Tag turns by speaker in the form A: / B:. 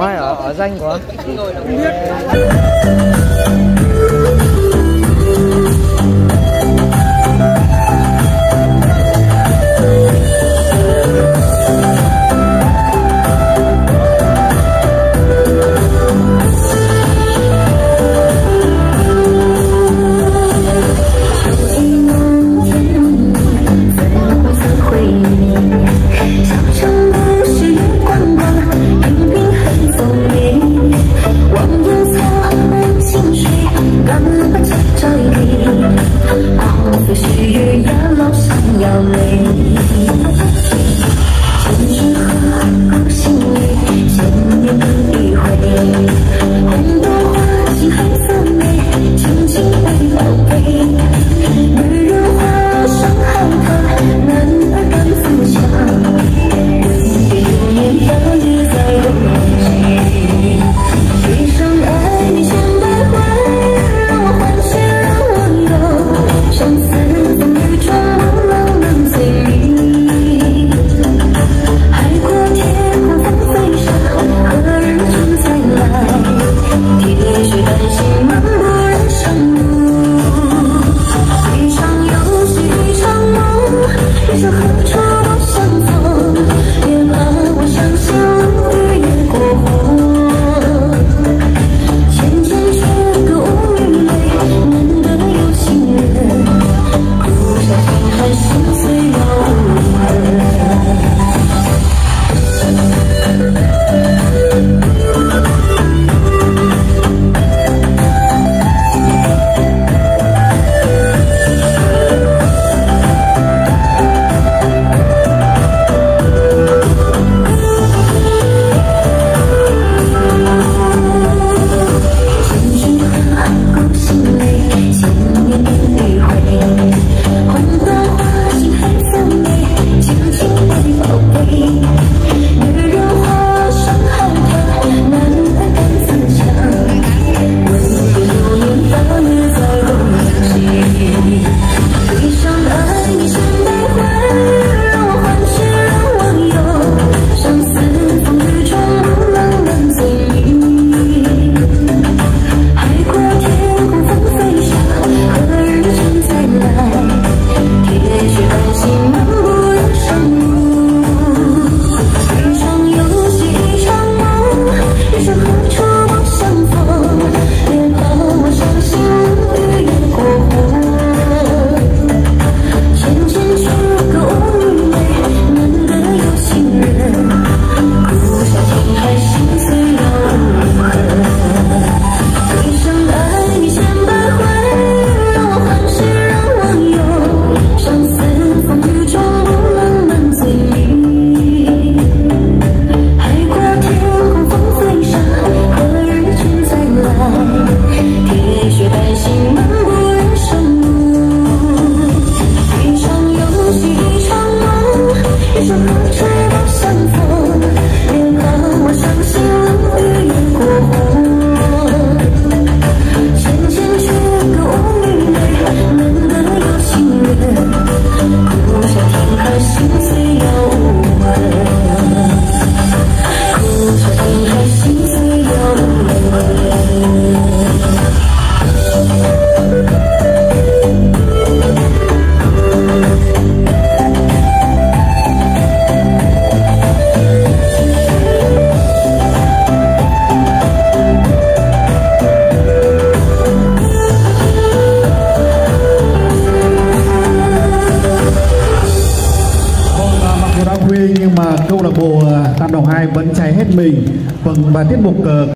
A: mai ở ở danh quá
B: câu lạc bộ à, Tam Đồng 2 vẫn cháy hết mình. Vâng và tiết mục ờ,